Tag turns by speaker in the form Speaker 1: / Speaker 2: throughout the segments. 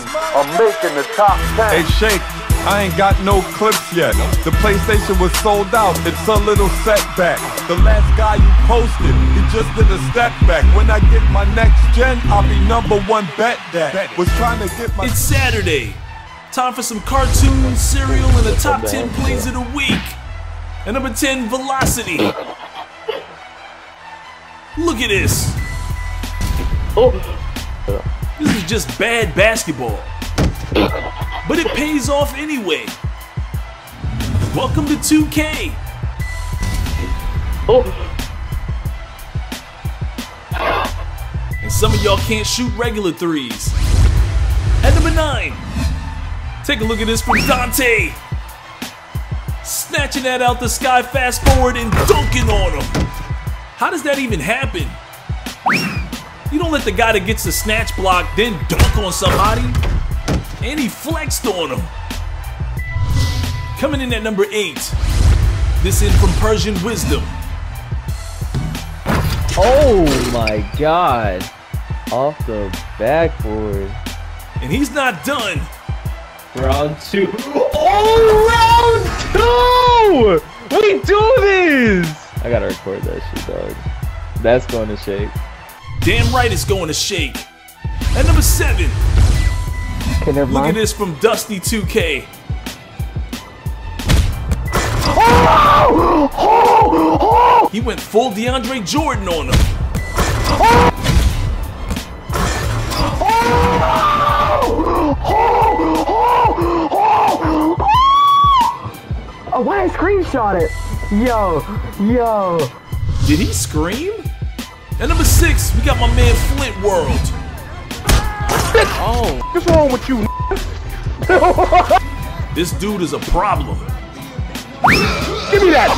Speaker 1: dream of making the top 10.
Speaker 2: Hey, Shake, I ain't got no clips yet. The PlayStation was sold out. It's a little setback. The last guy you posted, he just did a step back. When I get my next gen, I'll be number one bet that. Was trying to get my.
Speaker 3: It's Saturday. Time for some cartoons, cereal, and the top 10 plays of the week. And number 10, Velocity. Look at this.
Speaker 4: Oh,
Speaker 3: This is just bad basketball. But it pays off anyway. Welcome to 2K.
Speaker 4: oh,
Speaker 3: And some of y'all can't shoot regular threes. At number 9, take a look at this from Dante. Snatching that out the sky fast forward and dunking on him. How does that even happen? You don't let the guy that gets the snatch block then dunk on somebody. And he flexed on him. Coming in at number 8, this is from Persian Wisdom.
Speaker 4: oh my god. Off the backboard.
Speaker 3: And he's not done.
Speaker 4: Round two. Oh, round two! We do this! I gotta record that shit, dog. That's going to shake.
Speaker 3: Damn right it's going to shake. At number seven,
Speaker 5: Okay,
Speaker 3: look at this from Dusty 2K. He went full DeAndre Jordan on him.
Speaker 5: Oh, why I screenshot it? Yo, yo.
Speaker 3: Did he scream? At number six, we got my man Flint World.
Speaker 4: Oh,
Speaker 1: What's wrong with you?
Speaker 3: This dude is a problem.
Speaker 1: Give me that.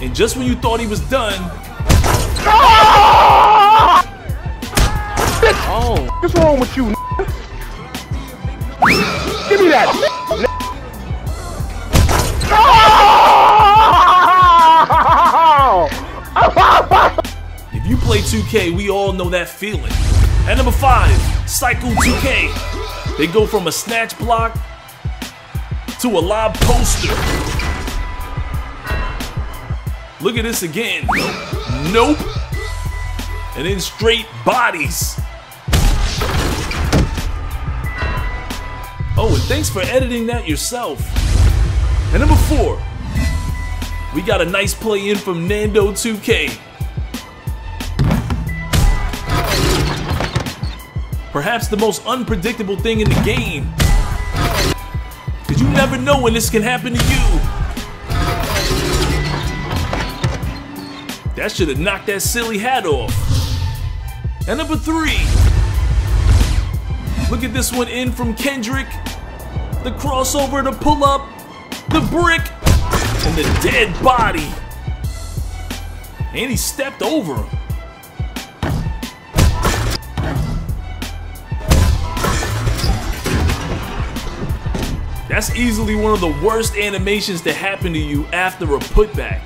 Speaker 3: And just when you thought he was done,
Speaker 4: oh.
Speaker 1: What's wrong with you? Give me that.
Speaker 3: 2K, we all know that feeling. At number five, Cycle 2K. They go from a snatch block to a lob poster. Look at this again. Nope. And then straight bodies. Oh, and thanks for editing that yourself. And number four, we got a nice play in from Nando 2K. Perhaps the most unpredictable thing in the game. Because you never know when this can happen to you. That should have knocked that silly hat off. And number three, look at this one in from Kendrick. The crossover, the pull up, the brick, and the dead body. And he stepped over him. That's easily one of the worst animations to happen to you after a putback.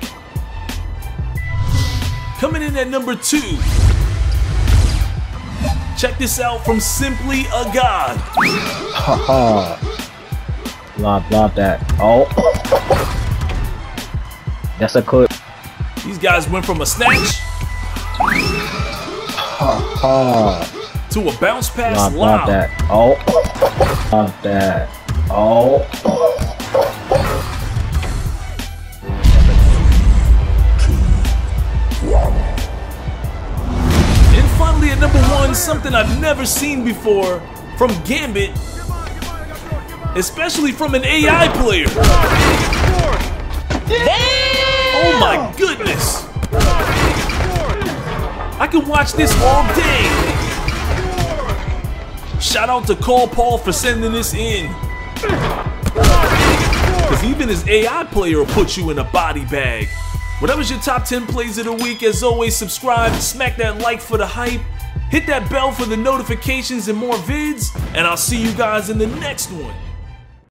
Speaker 3: Coming in at number two. Check this out from Simply a God.
Speaker 6: Haha. Blah blah that. Oh. That's a clip.
Speaker 3: These guys went from a snatch
Speaker 6: Ha.
Speaker 3: to a bounce pass
Speaker 6: Blah that. Oh. Blah that.
Speaker 3: And finally at number one, something I've never seen before from Gambit, especially from an AI player. Oh my goodness! I could watch this all day. Shout out to Call Paul for sending this in. Because even his AI player will put you in a body bag. Whatever's your top 10 plays of the week, as always, subscribe, smack that like for the hype, hit that bell for the notifications and more vids, and I'll see you guys in the next one.